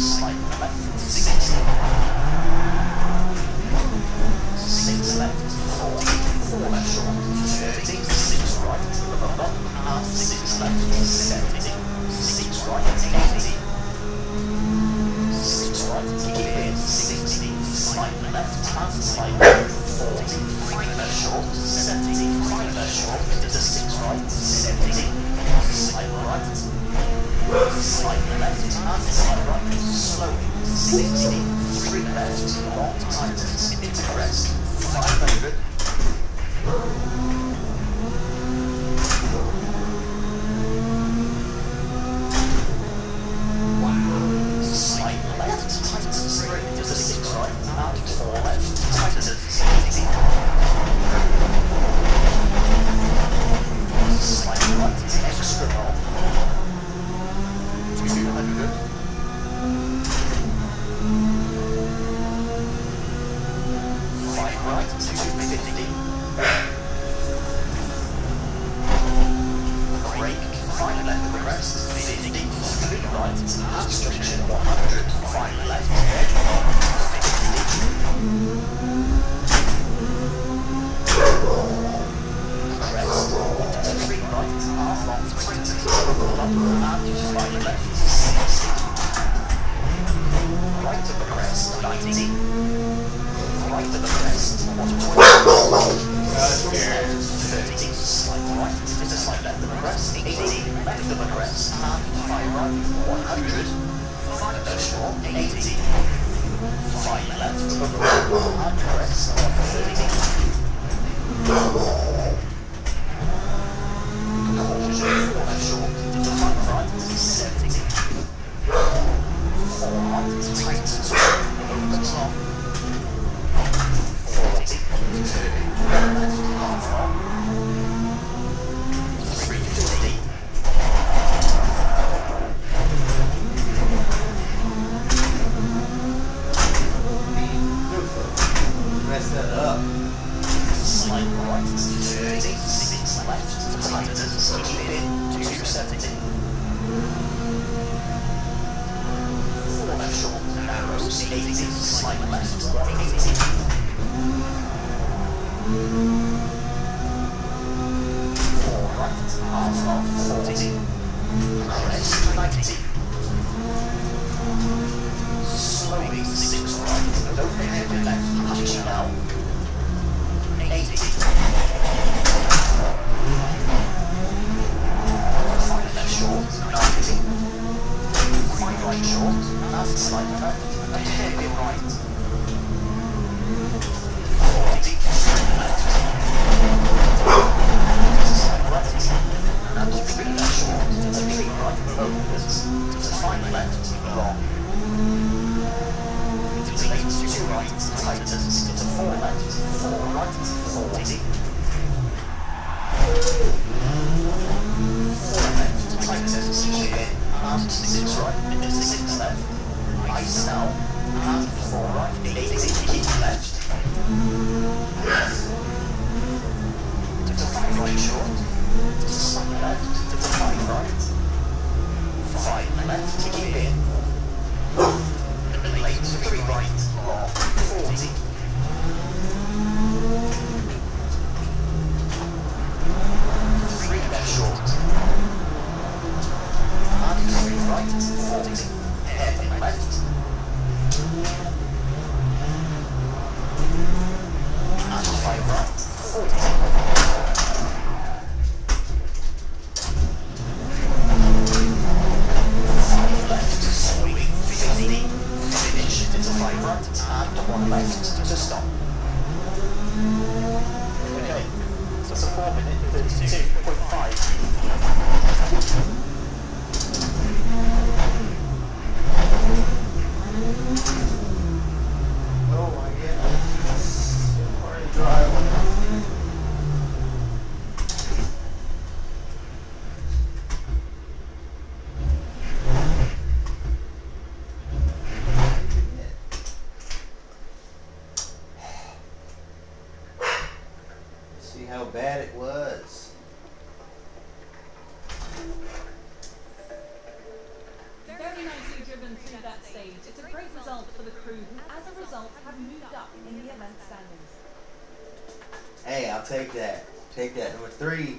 Slightly. 60, 3 left, long Right of the crest, 90. Rest of the crest, 120. Thirty, slight right, is a slight left of the crest, 80, left of the crest, and five right, 100. Five left short, 80. Five left of the road, and crest, 130. Caution, four left short, to the five right, 70. Four right, tight, opens long. 40, turning, left, half long. 350. That up. Slight right, 30, 6 left, tightens, keep in, 270. Four left short, narrows, 80, slight left, 180. Four right, half long, 40. Crest, 90. Slowly, 6 right, don't head left, touching now. 80. Five left short, 90. Five right short, and slight left, a hairpin right. 40, straight left. Slight right, and three left short, three right, opens, five left, long. Into late, two right, tightens, into four left, four right, 40. Four and six right, into six left. Ice now, and four right, 80, keep left. Five right short, the left, five right. Five left, minute, See how bad it was. Very nicely driven to that stage. It's a great result for the crew, who as a result have moved up in the event standings. Hey, I'll take that. Take that. Number three,